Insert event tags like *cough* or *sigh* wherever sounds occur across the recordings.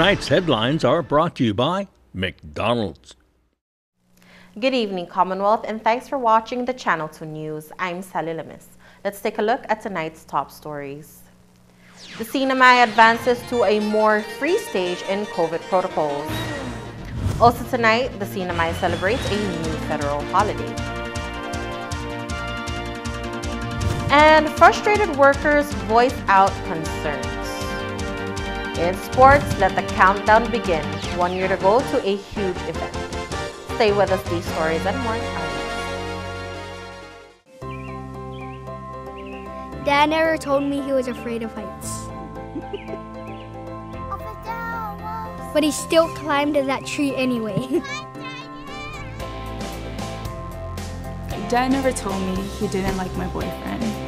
Tonight's headlines are brought to you by McDonald's. Good evening, Commonwealth, and thanks for watching the Channel 2 News. I'm Sally Lemis. Let's take a look at tonight's top stories. The CNMI advances to a more free stage in COVID protocols. Also tonight, the CNMI celebrates a new federal holiday. And frustrated workers voice out concerns. In sports, let the countdown begin. One year to go to a huge event. Stay with us, these stories and more. Dad never told me he was afraid of heights. *laughs* but he still climbed that tree anyway. *laughs* *laughs* Dad never told me he didn't like my boyfriend.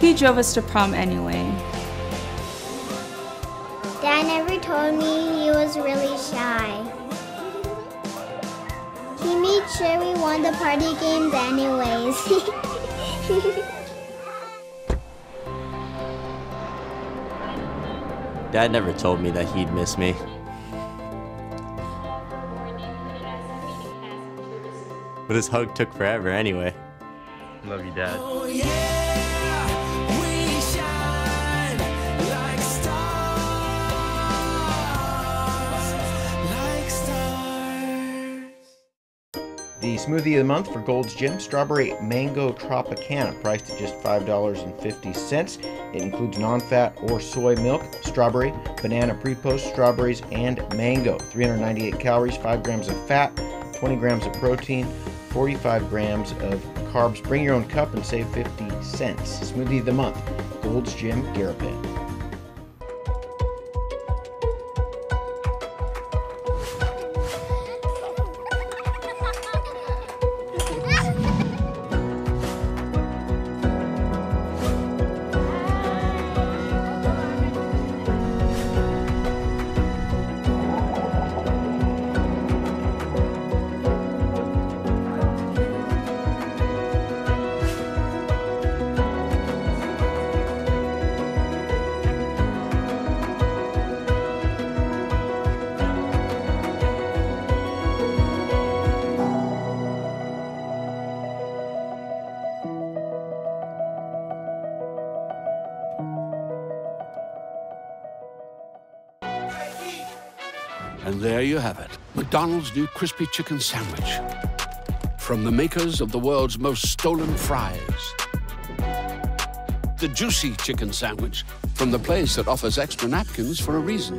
He drove us to prom anyway. Dad never told me he was really shy. He made sure we won the party games anyways. *laughs* Dad never told me that he'd miss me. But his hug took forever anyway. Love you, Dad. Oh, yeah. Smoothie of the month for Gold's Gym Strawberry Mango Tropicana, priced at just $5.50. It includes non fat or soy milk, strawberry, banana pre post, strawberries, and mango. 398 calories, 5 grams of fat, 20 grams of protein, 45 grams of carbs. Bring your own cup and save 50 cents. Smoothie of the month, Gold's Gym Garapan. There you have it McDonald's new crispy chicken sandwich. From the makers of the world's most stolen fries. The juicy chicken sandwich from the place that offers extra napkins for a reason.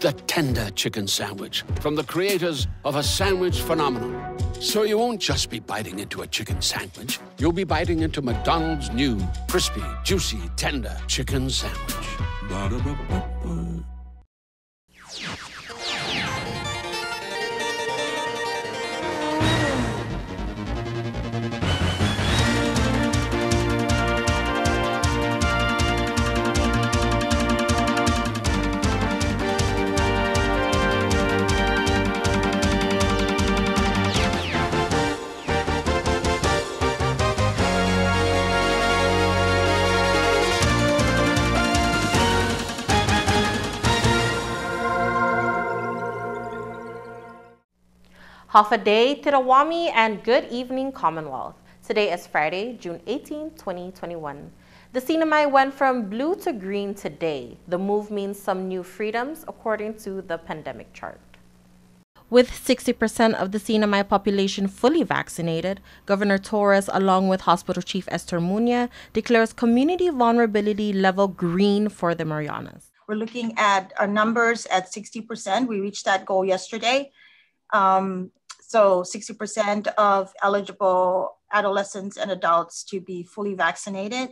The tender chicken sandwich from the creators of a sandwich phenomenon. So you won't just be biting into a chicken sandwich, you'll be biting into McDonald's new crispy, juicy, tender chicken sandwich. Hafa Adai Tirawami, and good evening Commonwealth. Today is Friday, June 18, 2021. The CNMI went from blue to green today. The move means some new freedoms according to the pandemic chart. With 60% of the CNMI population fully vaccinated, Governor Torres, along with Hospital Chief Esther Muña, declares community vulnerability level green for the Marianas. We're looking at our numbers at 60%. We reached that goal yesterday. Um, so 60% of eligible adolescents and adults to be fully vaccinated.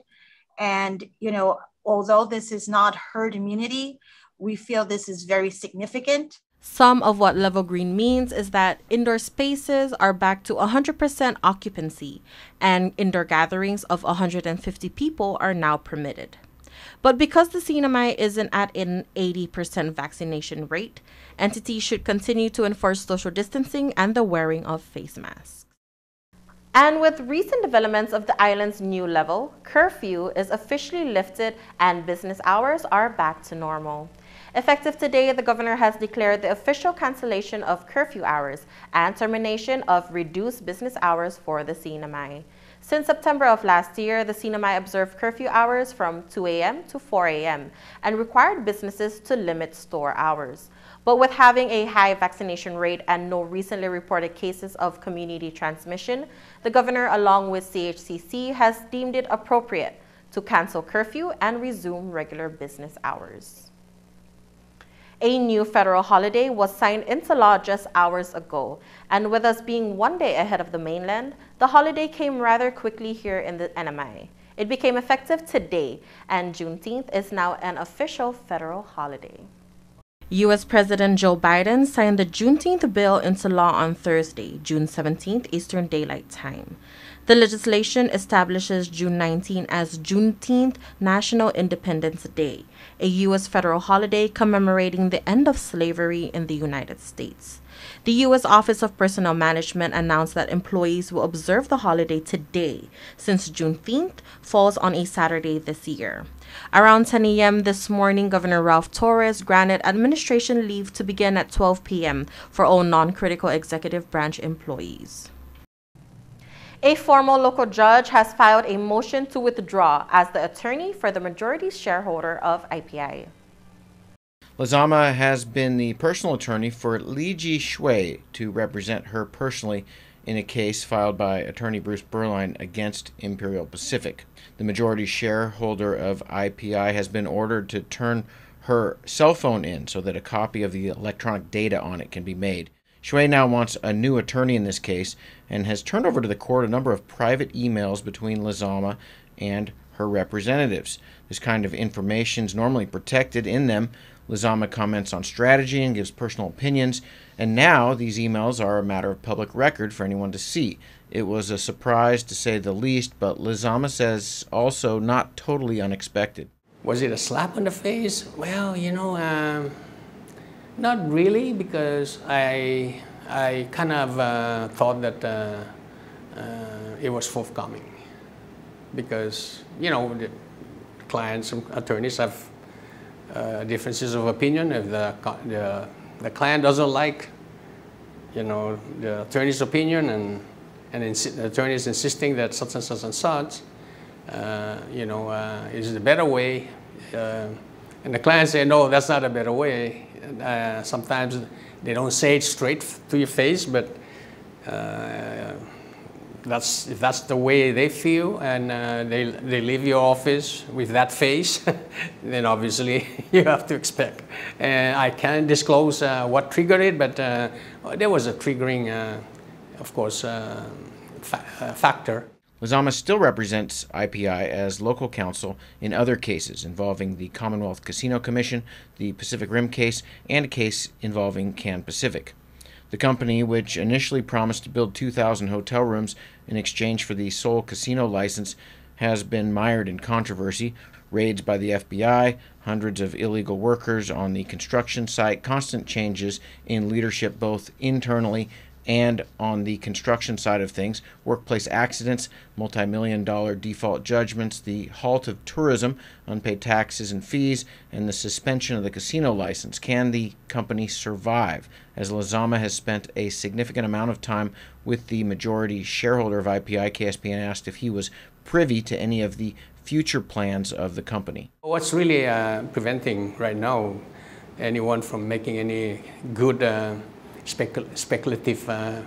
And, you know, although this is not herd immunity, we feel this is very significant. Some of what level green means is that indoor spaces are back to 100% occupancy and indoor gatherings of 150 people are now permitted. But because the CNMI isn't at an 80% vaccination rate, entities should continue to enforce social distancing and the wearing of face masks. And with recent developments of the island's new level, curfew is officially lifted and business hours are back to normal. Effective today, the governor has declared the official cancellation of curfew hours and termination of reduced business hours for the CNMI. Since September of last year, the CNMI observed curfew hours from 2 a.m. to 4 a.m. and required businesses to limit store hours. But with having a high vaccination rate and no recently reported cases of community transmission, the governor, along with CHCC, has deemed it appropriate to cancel curfew and resume regular business hours. A new federal holiday was signed into law just hours ago, and with us being one day ahead of the mainland, the holiday came rather quickly here in the NMI. It became effective today, and Juneteenth is now an official federal holiday. U.S. President Joe Biden signed the Juneteenth bill into law on Thursday, June 17th, Eastern Daylight Time. The legislation establishes June 19 as Juneteenth National Independence Day, a U.S. federal holiday commemorating the end of slavery in the United States. The U.S. Office of Personnel Management announced that employees will observe the holiday today, since Juneteenth falls on a Saturday this year. Around 10 a.m. this morning, Governor Ralph Torres granted administration leave to begin at 12 p.m. for all non critical executive branch employees. A formal local judge has filed a motion to withdraw as the attorney for the majority shareholder of IPI. Lizama has been the personal attorney for Li Ji Shui to represent her personally in a case filed by attorney Bruce Berline against Imperial Pacific. The majority shareholder of IPI has been ordered to turn her cell phone in so that a copy of the electronic data on it can be made. Shui now wants a new attorney in this case and has turned over to the court a number of private emails between Lizama and her representatives. This kind of information is normally protected in them. Lizama comments on strategy and gives personal opinions, and now these emails are a matter of public record for anyone to see. It was a surprise to say the least, but Lizama says also not totally unexpected. Was it a slap on the face? Well, you know, um, not really, because I, I kind of uh, thought that uh, uh, it was forthcoming. Because, you know, the clients and attorneys have uh, differences of opinion. If the, the, the client doesn't like, you know, the attorney's opinion and, and the attorney is insisting that such and such and such, uh, you know, uh, is the better way. and the client say, no, that's not a better way uh, sometimes they don't say it straight to your face, but uh, that's if that's the way they feel, and uh, they they leave your office with that face, *laughs* then obviously *laughs* you have to expect. And I can't disclose uh, what triggered it, but uh, there was a triggering, uh, of course, fa factor. Lizama still represents IPI as local counsel in other cases involving the Commonwealth Casino Commission, the Pacific Rim case, and a case involving Can Pacific. The company, which initially promised to build 2,000 hotel rooms in exchange for the sole casino license, has been mired in controversy, raids by the FBI, hundreds of illegal workers on the construction site, constant changes in leadership both internally and on the construction side of things, workplace accidents, multi million dollar default judgments, the halt of tourism, unpaid taxes and fees, and the suspension of the casino license. Can the company survive? As Lizama has spent a significant amount of time with the majority shareholder of IPI, KSPN asked if he was privy to any of the future plans of the company. What's really uh, preventing right now anyone from making any good uh, specul speculative, uh,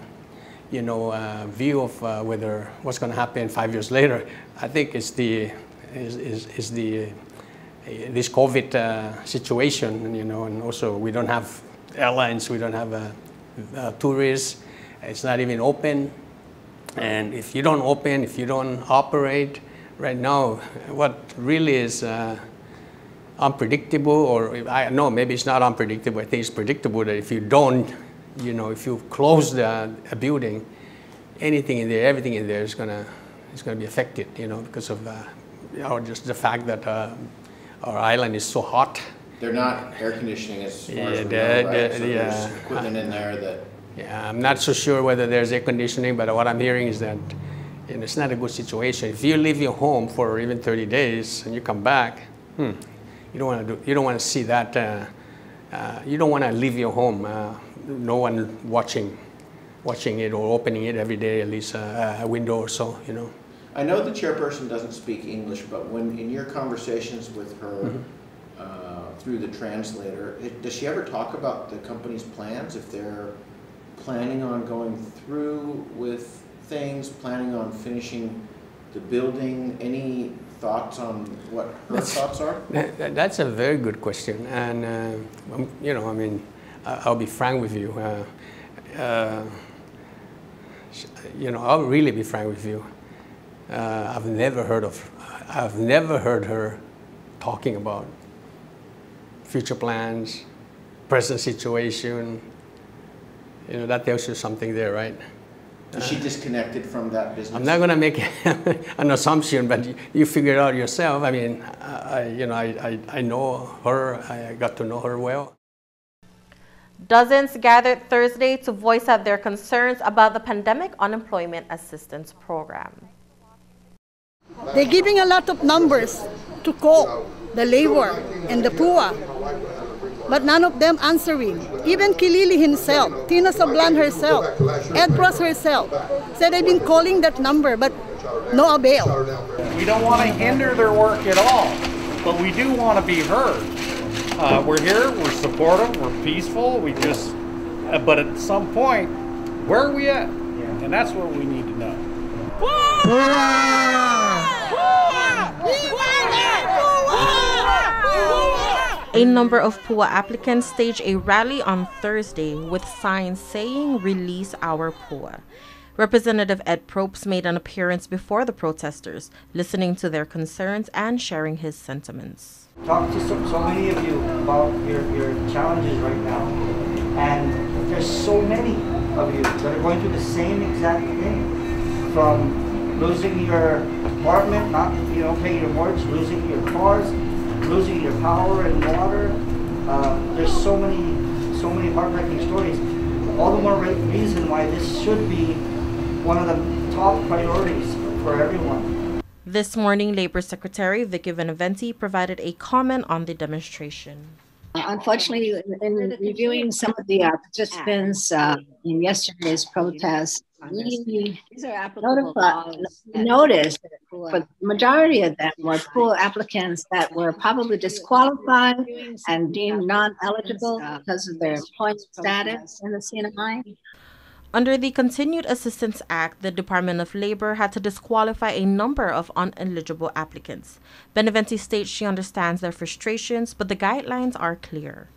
you know, uh, view of uh, whether what's going to happen five years later. I think it's the is, is, is the this COVID situation, you know, and also we don't have airlines, we don't have tourists. It's not even open. And if you don't open, if you don't operate, right now, what really is uh, unpredictable, or I know maybe it's not unpredictable, I think it's predictable that if you don't you know, if you close the, a building, anything in there, everything in there is gonna is gonna be affected, you know, because of uh, you know, just the fact that uh, our island is so hot. They're not air conditioning as far yeah, as we the, know, right? The, so yeah. there's equipment in there that. Yeah, I'm not so sure whether there's air conditioning, but what I'm hearing is that you know, it's not a good situation. If you leave your home for even 30 days and you come back, hmm, you don't want to do, you don't want to see that. Uh, uh, you don't want to leave your home. No one watching, watching it or opening it every day, at least uh, a window or so. You know. I know the chairperson doesn't speak English, but when in your conversations with her Mhm. uh, through the translator, it, does she ever talk about the company's plans? If they're planning on going through with things, planning on finishing the building, any thoughts on what her That's- thoughts are? That, that- that's a very good question, and uh, um, you know, I mean, I'll be frank with you. Uh, uh, you know, I'll really be frank with you. Uh, I've never heard of, I've never heard her talking about future plans, present situation. You know, that tells you something there, right? Is she disconnected from that business? I'm not going to make *laughs* an assumption, but you, you figure it out yourself. I mean, I, I- you know, I, I, I know her. I got to know her well. Dozens gathered Thursday to voice out their concerns about the Pandemic Unemployment Assistance Program. They're giving a lot of numbers to cope the labor and the poor, but none of them answering. Even Kilili himself, Tina Sablan herself, Ed Cross herself said they've been calling that number, but no avail. We don't want to hinder their work at all, but we do want to be heard. Uh, we're here, we're supportive, we're peaceful, we just, uh, but at some point, where are we at? And that's what we need to know. A number of PUA applicants staged a rally on Thursday with signs saying, Release our PUA. Representative Ed Propst made an appearance before the protesters, listening to their concerns and sharing his sentiments. Talk to so, so many of you about your, your challenges right now. And there's so many of you that are going through the same exact thing. From losing your apartment, not you know paying your mortgage, losing your cars, losing your power and water. Uh, there's so many, so many heartbreaking stories. All the more re- reason why this should be one of the top priorities for everyone. This morning, Labor Secretary Vicky Benavente provided a comment on the demonstration. Unfortunately, in in reviewing some of the uh, participants uh, in yesterday's protest, we notified, noticed that for the majority of them were PUA applicants that were probably disqualified and deemed non-eligible because of their employment status in the CNI. Under the Continued Assistance Act, the Department of Labor had to disqualify a number of uneligible applicants. Benavente states she understands their frustrations, but the guidelines are clear.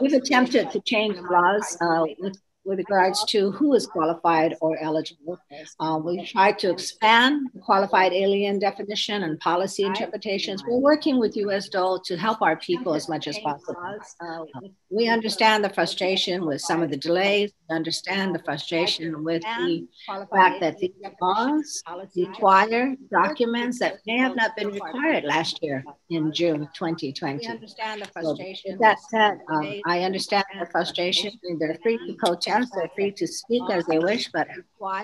We've attempted to change laws uh, with, with regards to who is qualified or eligible. Uh, we try to expand the qualified alien definition and policy interpretations. We're working with US Dole to help our people as much as possible. Uh, we understand the frustration with some of the delays. We understand the frustration with the fact that these laws require documents that may have not been required last year in June 2020. understand the So, that said, um, I understand the frustration. They're free to protest. They're free to speak as they wish, but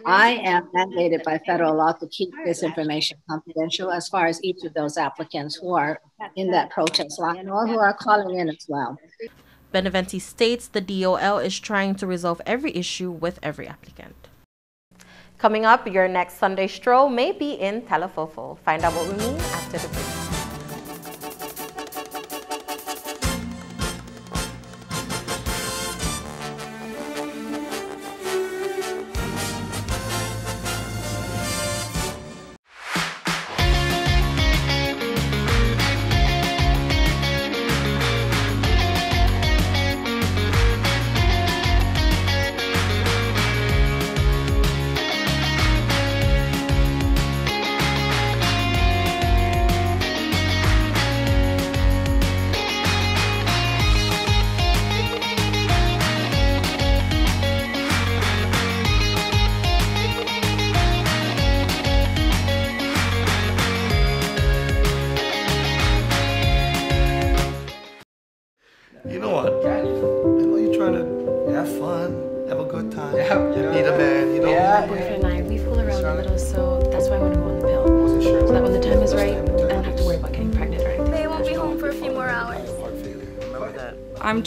I am mandated by federal law to keep this information confidential as far as each of those applicants who are in that protest line or who are calling in as well. Benavente states the DOL is trying to resolve every issue with every applicant. Coming up, your next Sunday stroll may be in Talofofo. Find out what we mean after the break.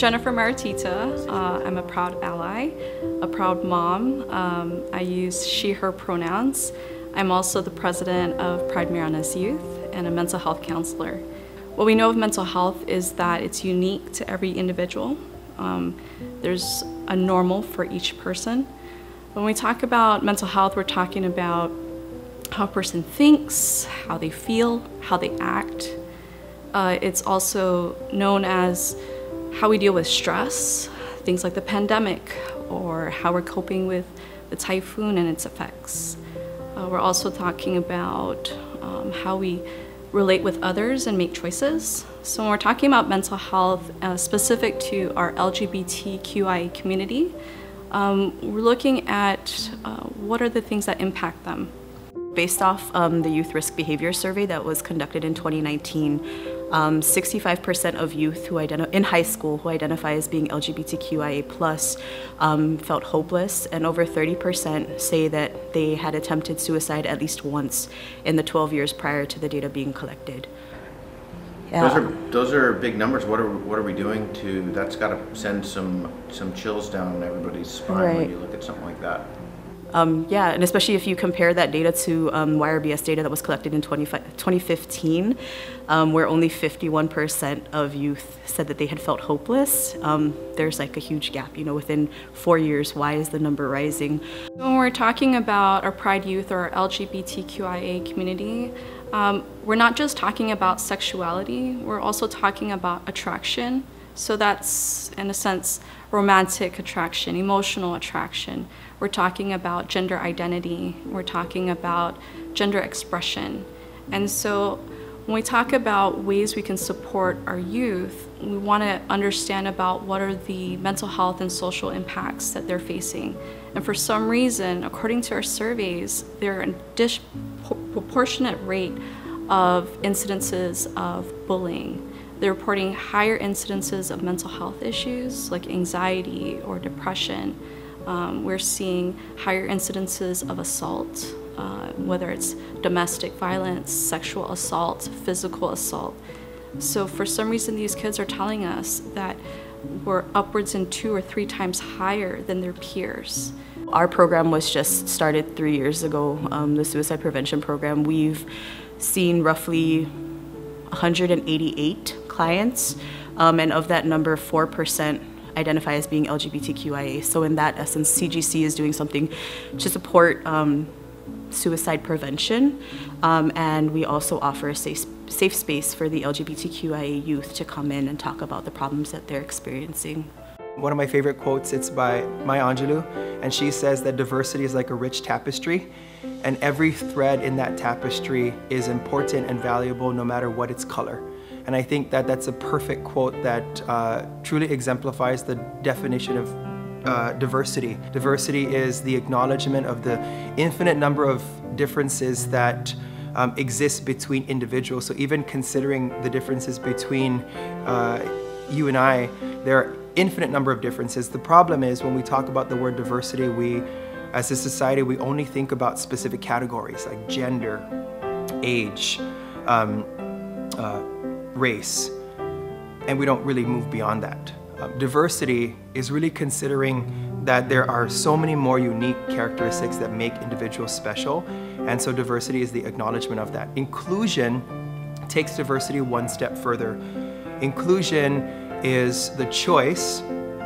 Jennifer Maratita. Uh, I'm a proud ally, a proud mom. Um, I use she, her pronouns. I'm also the president of Pride Mariana's Youth and a mental health counselor. What we know of mental health is that it's unique to every individual. Um, there's a normal for each person. When we talk about mental health, we're talking about how a person thinks, how they feel, how they act. Uh, it's also known as how we deal with stress, things like the pandemic, or how we're coping with the typhoon and its effects. Uh, we're also talking about um, how we relate with others and make choices. So when we're talking about mental health uh, specific to our LGBTQI community, um, we're looking at uh, what are the things that impact them. Based off um, the Youth Risk Behavior Survey that was conducted in 2019, 65% um, of youth who in high school who identify as being LGBTQIA plus um, felt hopeless, and over 30% say that they had attempted suicide at least once in the 12 years prior to the data being collected. Yeah. Those are those are big numbers. What are what are we doing to? That's got to send some some chills down everybody's spine right. when you look at something like that. Um, yeah, and especially if you compare that data to um, YRBS data that was collected in 20, 2015, um, where only 51% of youth said that they had felt hopeless. Um, there's like a huge gap, you know, within four years, why is the number rising? When we're talking about our Pride Youth or our LGBTQIA community, um, we're not just talking about sexuality, we're also talking about attraction. So that's, in a sense, romantic attraction, emotional attraction. We're talking about gender identity. We're talking about gender expression. And so when we talk about ways we can support our youth, we want to understand about what are the mental health and social impacts that they're facing. And for some reason, according to our surveys, there are a disproportionate rate of incidences of bullying. They're reporting higher incidences of mental health issues like anxiety or depression. Um, we're seeing higher incidences of assault, uh, whether it's domestic violence, sexual assault, physical assault. So for some reason, these kids are telling us that we're upwards in two or three times higher than their peers. Our program was just started three years ago, um, the suicide prevention program. We've seen roughly 188 clients, um, and of that number, 4% identify as being LGBTQIA. So in that essence, CGC is doing something to support um, suicide prevention, um, and we also offer a safe, safe space for the LGBTQIA youth to come in and talk about the problems that they're experiencing. One of my favorite quotes, it's by Maya Angelou, and she says that diversity is like a rich tapestry, and every thread in that tapestry is important and valuable no matter what its color. And I think that that's a perfect quote that uh, truly exemplifies the definition of uh, diversity. Diversity is the acknowledgement of the infinite number of differences that um, exist between individuals. So even considering the differences between uh, you and I, there are infinite number of differences. The problem is when we talk about the word diversity, we, as a society, we only think about specific categories like gender, age, um, uh, race, and we don't really move beyond that. Um, diversity is really considering that there are so many more unique characteristics that make individuals special, and so diversity is the acknowledgement of that. Inclusion takes diversity one step further. Inclusion is the choice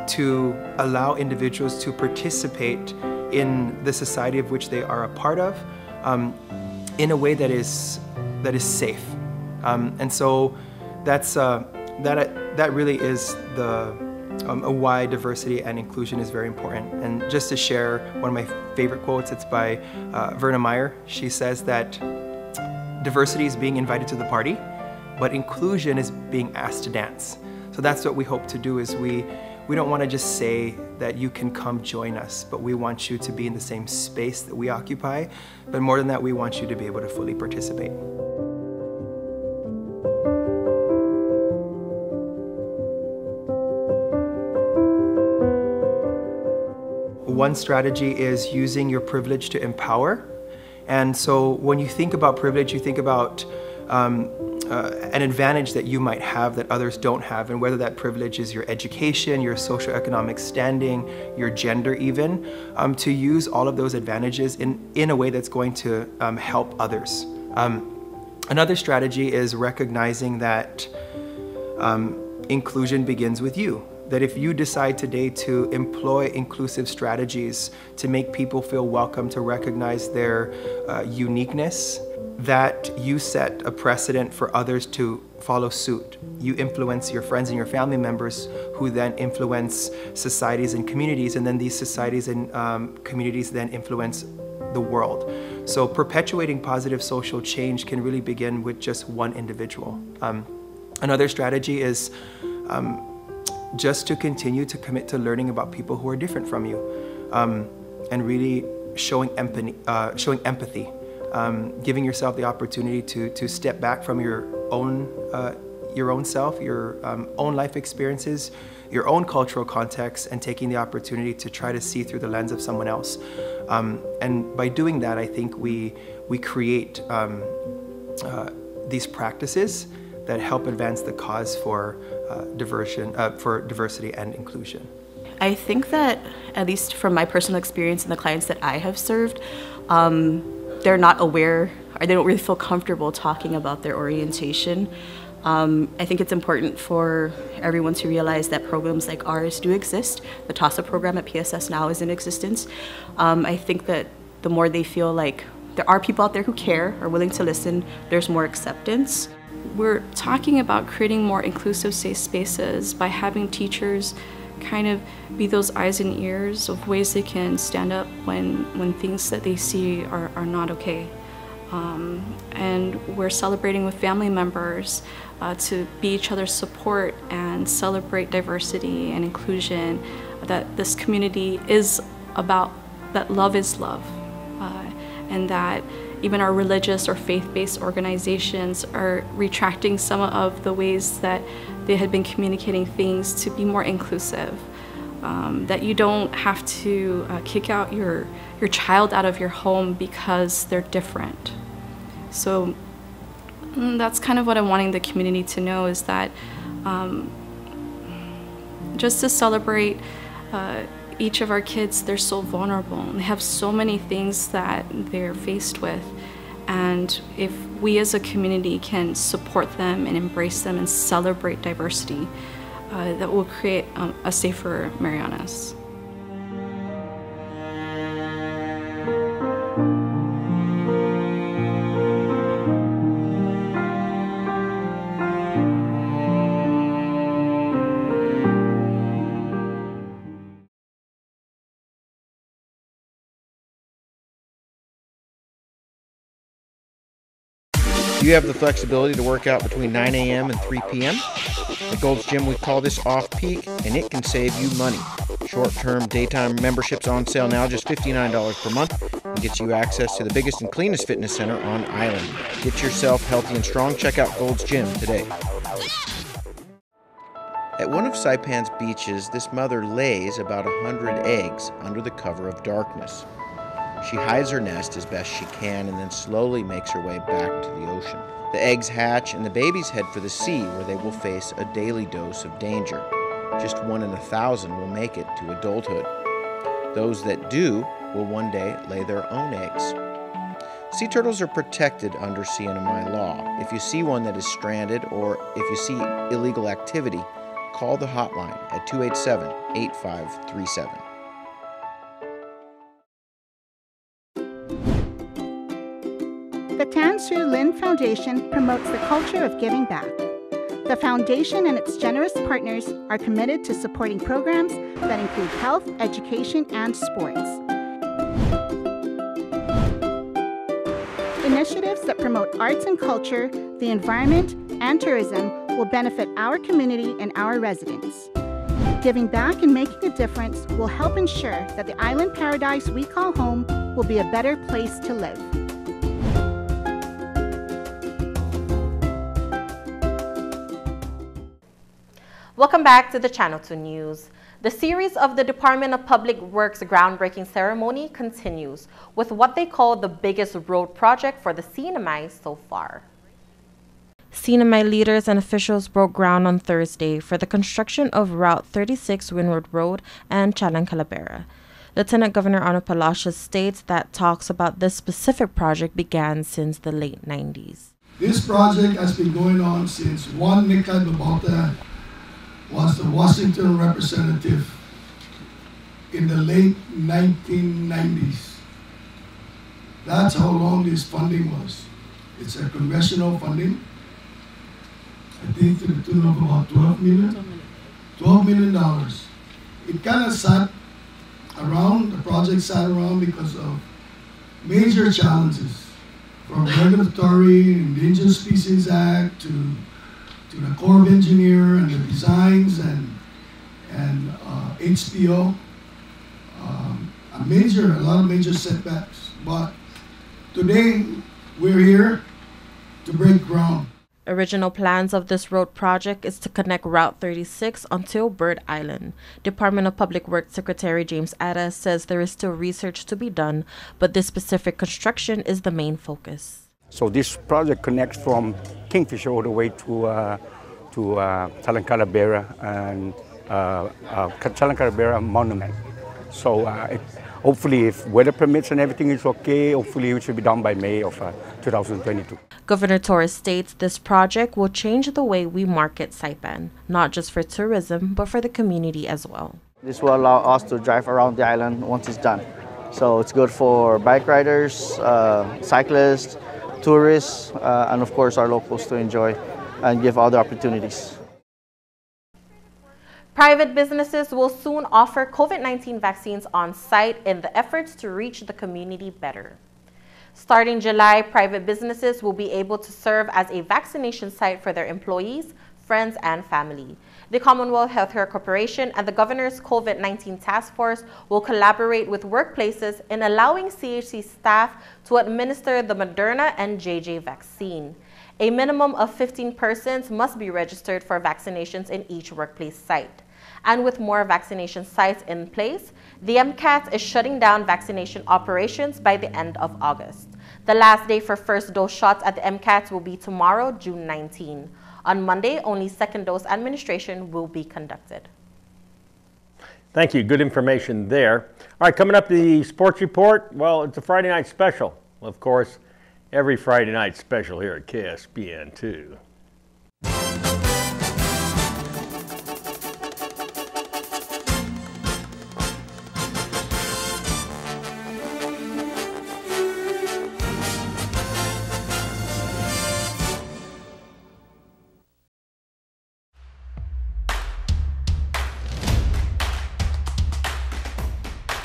to allow individuals to participate in the society of which they are a part of um, in a way that is, that is safe. Um, and so that's, uh, that, that really is the, um, why diversity and inclusion is very important. And just to share one of my favorite quotes, it's by uh, Verna Meyer. She says that diversity is being invited to the party, but inclusion is being asked to dance. So that's what we hope to do is we, we don't want to just say that you can come join us, but we want you to be in the same space that we occupy. But more than that, we want you to be able to fully participate. One strategy is using your privilege to empower. And so when you think about privilege, you think about um, uh, an advantage that you might have that others don't have, and whether that privilege is your education, your socioeconomic standing, your gender even, um, to use all of those advantages in, in a way that's going to um, help others. Um, another strategy is recognizing that um, inclusion begins with you. That if you decide today to employ inclusive strategies to make people feel welcome, to recognize their uh, uniqueness, that you set a precedent for others to follow suit. You influence your friends and your family members who then influence societies and communities and then these societies and um, communities then influence the world. So perpetuating positive social change can really begin with just one individual. Um, another strategy is um, just to continue to commit to learning about people who are different from you um, and really showing empathy, uh, showing empathy um, giving yourself the opportunity to, to step back from your own, uh, your own self, your um, own life experiences, your own cultural context, and taking the opportunity to try to see through the lens of someone else. Um, and by doing that, I think we, we create um, uh, these practices that help advance the cause for uh, diversion, uh, for diversity and inclusion. I think that, at least from my personal experience and the clients that I have served, um, they're not aware or they don't really feel comfortable talking about their orientation. Um, I think it's important for everyone to realize that programs like ours do exist. The TASA program at PSS now is in existence. Um, I think that the more they feel like there are people out there who care, are willing to listen, there's more acceptance. We're talking about creating more inclusive safe spaces by having teachers kind of be those eyes and ears of ways they can stand up when, when things that they see are, are not okay. Um, and we're celebrating with family members uh, to be each other's support and celebrate diversity and inclusion, that this community is about, that love is love, uh, and that even our religious or faith-based organizations are retracting some of the ways that they had been communicating things to be more inclusive. Um, that you don't have to uh, kick out your, your child out of your home because they're different. So mm, that's kind of what I'm wanting the community to know is that um, just to celebrate uh, each of our kids, they're so vulnerable. They have so many things that they're faced with. And if we as a community can support them and embrace them and celebrate diversity, uh, that will create um, a safer Marianas. You have the flexibility to work out between 9 a.m. and 3 p.m. At Gold's Gym, we call this off peak, and it can save you money. Short term daytime memberships on sale now, just $59 per month, and gets you access to the biggest and cleanest fitness center on island. Get yourself healthy and strong. Check out Gold's Gym today. At one of Saipan's beaches, this mother lays about a hundred eggs under the cover of darkness. She hides her nest as best she can and then slowly makes her way back to the ocean. The eggs hatch and the babies head for the sea where they will face a daily dose of danger. Just one in a thousand will make it to adulthood. Those that do will one day lay their own eggs. Sea turtles are protected under CNMI law. If you see one that is stranded or if you see illegal activity, call the hotline at 287 8537. The Tan Siu Lin Foundation promotes the culture of giving back. The foundation and its generous partners are committed to supporting programs that include health, education, and sports. Initiatives that promote arts and culture, the environment, and tourism will benefit our community and our residents. Giving back and making a difference will help ensure that the island paradise we call home will be a better place to live. Welcome back to the Channel 2 News. The series of the Department of Public Works groundbreaking ceremony continues with what they call the biggest road project for the CNMI so far. CNMI leaders and officials broke ground on Thursday for the construction of Route 36 Windward Road and Chalan Kalabera. Lieutenant Governor Ano Palacios states that talks about this specific project began since the late 90s. This project has been going on since Juan Nicay Babauta was the Washington representative in the late 1990s. That's how long this funding was. It's a congressional funding. I think to the tune of about 12 million. 12 million dollars. It kind of sat around, the project sat around because of major challenges from regulatory, Endangered Species Act to, to the Corps of Engineer and the designs and, and uh, HPO. Um, a major, a lot of major setbacks. But today we're here to break ground. Original plans of this road project is to connect Route 36 until Bird Island. Department of Public Works Secretary James Ada says there is still research to be done, but this specific construction is the main focus. So this project connects from Kingfisher all the way to uh, to uh, Kalabera and uh, uh, Kalabera Monument. So uh, it, hopefully, if weather permits and everything is okay, hopefully it should be done by May of uh, 2022. Governor Torres states this project will change the way we market Saipan, not just for tourism, but for the community as well. This will allow us to drive around the island once it's done. So it's good for bike riders, uh, cyclists, tourists, uh, and of course our locals to enjoy and give other opportunities. Private businesses will soon offer COVID 19 vaccines on site in the efforts to reach the community better. Starting July, private businesses will be able to serve as a vaccination site for their employees, friends, and family. The Commonwealth Healthcare Corporation and the Governor's COVID 19 Task Force will collaborate with workplaces in allowing CHC staff to administer the Moderna and JJ vaccine. A minimum of 15 persons must be registered for vaccinations in each workplace site. And with more vaccination sites in place, the MCAT is shutting down vaccination operations by the end of August. The last day for first dose shots at the MCAT will be tomorrow, June 19. On Monday, only second dose administration will be conducted. Thank you. Good information there. All right, coming up the sports report. Well, it's a Friday night special. Of course, every Friday night special here at KSPN 2.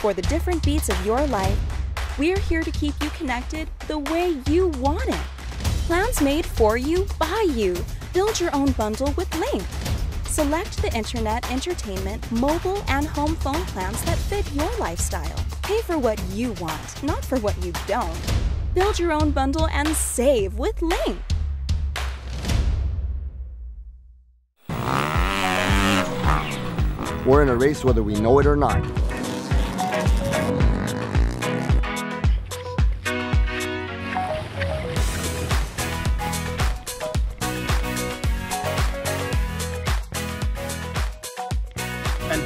For the different beats of your life, we're here to keep you connected the way you want it. Plans made for you, by you. Build your own bundle with Link. Select the internet, entertainment, mobile, and home phone plans that fit your lifestyle. Pay for what you want, not for what you don't. Build your own bundle and save with Link. We're in a race whether we know it or not.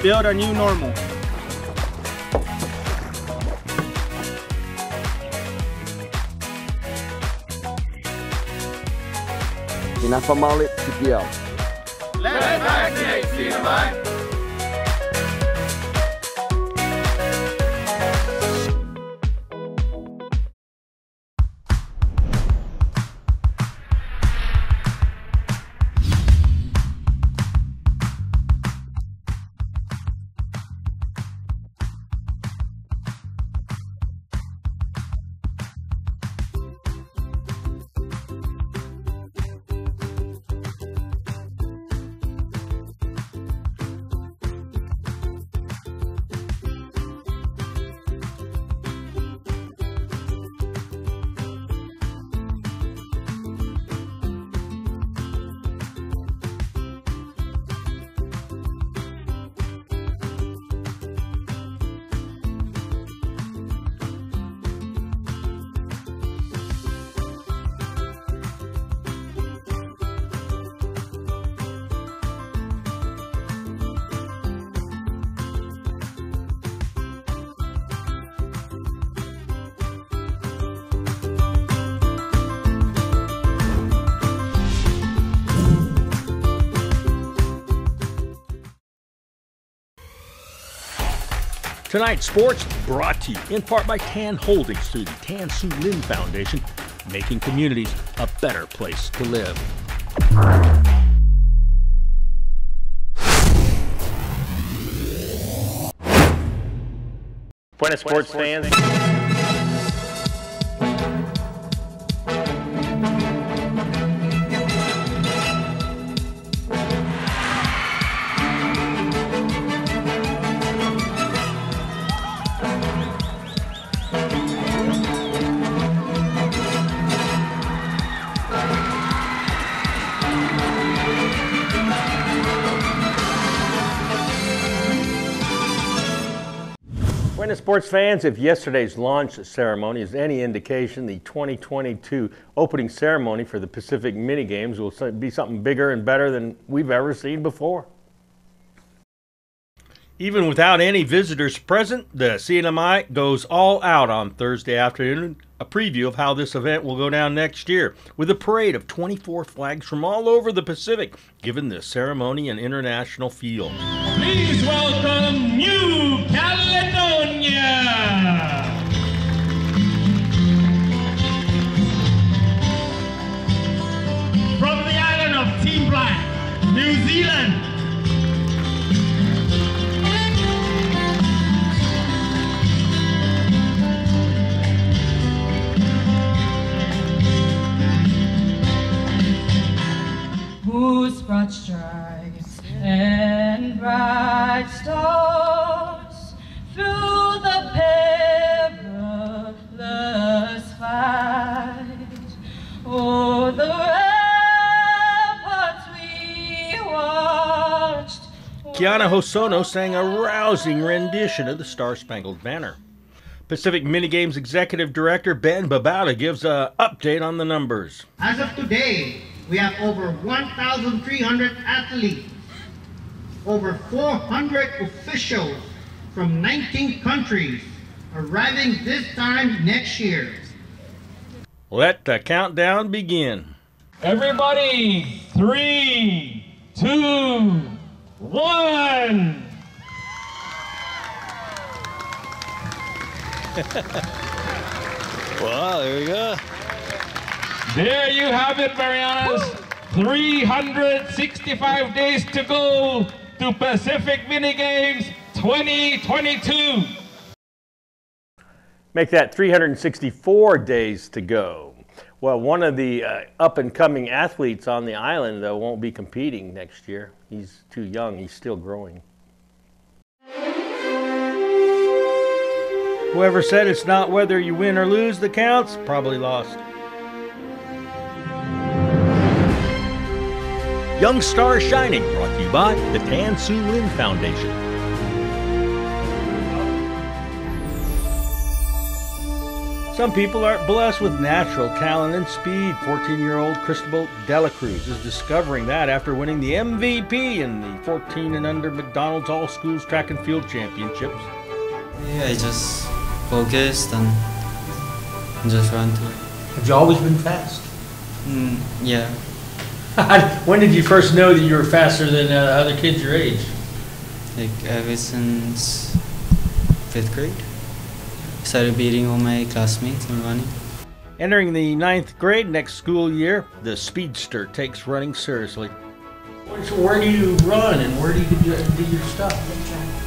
Build our new normal. Pinapamalit si PL. Let's vaccinate, CNMI! Tonight's sports brought to you in part by Tan Holdings through the Tan Siu Lin Foundation, making communities a better place to live. Buenas sports fans. Sports fans, if yesterday's launch ceremony is any indication, the 2022 opening ceremony for the Pacific Mini Games will be something bigger and better than we've ever seen before. Even without any visitors present, the CNMI goes all out on Thursday afternoon. A preview of how this event will go down next year, with a parade of 24 flags from all over the Pacific, given the ceremony an international feel. Please welcome New Zealand. Hosono sang a rousing rendition of the Star Spangled Banner. Pacific Minigames Executive Director Ben Babauta gives an update on the numbers. As of today, we have over 1,300 athletes, over 400 officials from 19 countries arriving this time next year. Let the countdown begin. Everybody, three, two, one. *laughs* well, there we go. There you have it, Marianas. 365 days to go to Pacific Mini Games 2022. Make that 364 days to go. Well, one of the uh, up and coming athletes on the island, though, won't be competing next year. He's too young, he's still growing. Whoever said it's not whether you win or lose that counts, probably lost. Young Star Shining, brought to you by the Tan Siu Lin Foundation. Some people are blessed with natural talent and speed. 14 year old Cristobal Dela Cruz is discovering that after winning the MVP in the 14 and under McDonald's All Schools Track and Field Championships. Yeah, I just focused and just run to it. Have you always been fast? Mm, yeah, *laughs* when did you first know that you were faster than uh, other kids your age? like ever since fifth grade. Started beating all my classmates in running. Entering the ninth grade next school year, the speedster takes running seriously. So where do you run and where do you do do your stuff?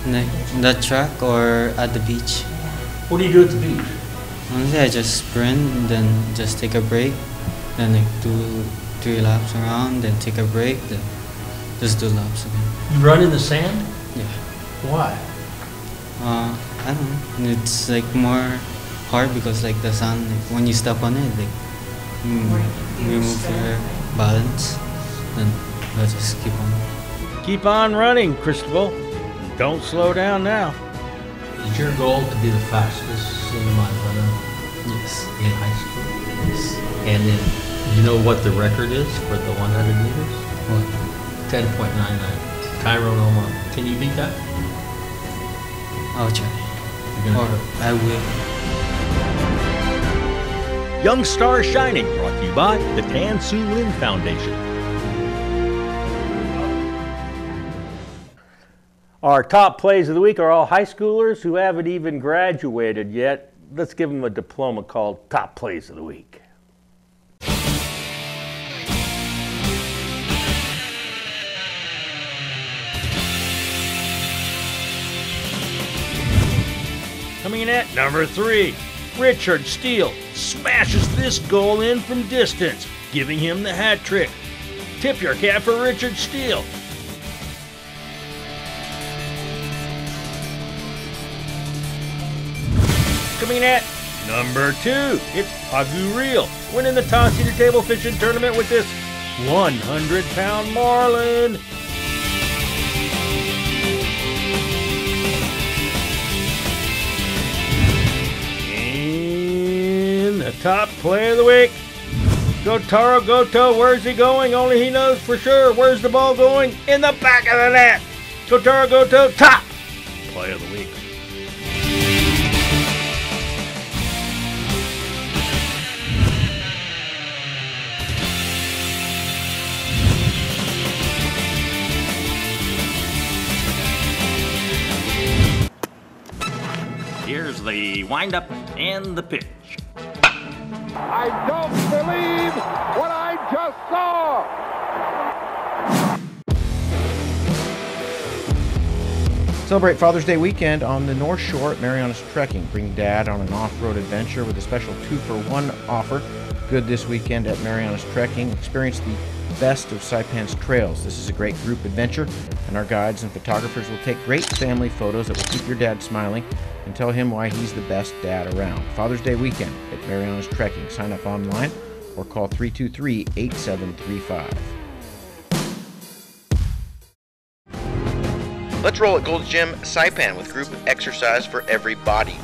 Like the track or at the beach. What do you do at the beach? Honestly, I just sprint, and then just take a break, then like do three laps around, then take a break, then just do laps again. You run in the sand? Yeah. Why? Uh, I don't know. It's like more hard because like the sun, like when you step on it, like you remove your balance, then I just keep on. Keep on running, Cristobal. Don't slow down now. Is your goal to be the fastest CNMI runner Yes. in high school? Yes. And then, you know what the record is for the 100 meters? What? 10.99. Tyrone Omar. Can you beat that? I'll try. Or I will. Young Star Shining, brought to you by the Tan Siu Lin Foundation. Our top plays of the week are all high schoolers who haven't even graduated yet. Let's give them a diploma called Top Plays of the Week. Coming in at number three, Richard Steele smashes this goal in from distance, giving him the hat trick. Tip your cap for Richard Steele. Coming in at number two, it's Pagu Real, winning the toss eater table fishing tournament with this 100 pound marlin. Top play of the week. Gotaro Goto, where's he going? Only he knows for sure. Where's the ball going? In the back of the net. Gotaro Goto, top play of the week. Here's the windup and the pitch. I don't believe what I just saw. Celebrate Father's Day weekend on the North Shore at Marianas Trekking. Bring dad on an off-road adventure with a special two-for-one offer. Good this weekend at Marianas Trekking. Experience the best of Saipan's trails. This is a great group adventure, and our guides and photographers will take great family photos that will keep your dad smiling and tell him why he's the best dad around. Father's Day weekend at Marianas Trekking. Sign up online or call 323 8735. Let's roll at Gold's Gym Saipan with group exercise for every body.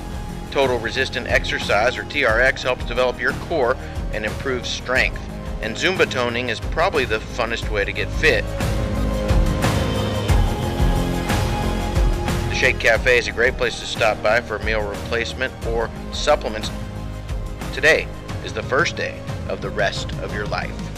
Total Resistant Exercise, or TRX, helps develop your core and improve strength. And Zumba toning is probably the funnest way to get fit. The Shake Cafe is a great place to stop by for a meal replacement or supplements. Today is the first day of the rest of your life.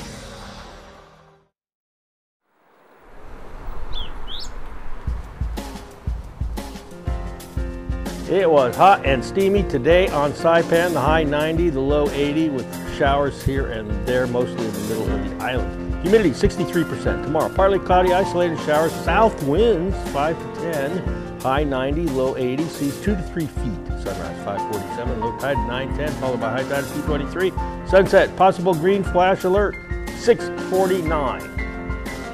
It was hot and steamy today on Saipan, the high 90, the low 80, with showers here and there, mostly in the middle of the island. Humidity 63%. Tomorrow, partly cloudy, isolated showers, south winds 5 to 10, high 90, low 80, seas 2 to 3 feet. Sunrise 547, low tide 910, followed by high tide 223. Sunset, possible green flash alert 649.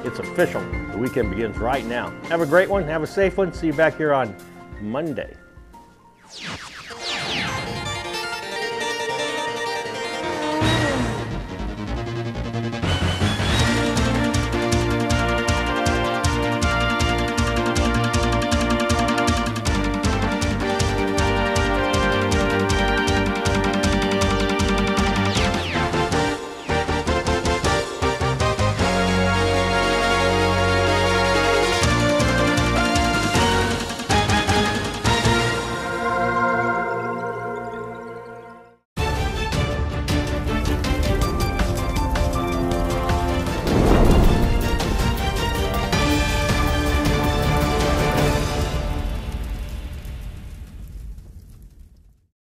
It's official. The weekend begins right now. Have a great one. Have a safe one. See you back here on Monday. Yeah.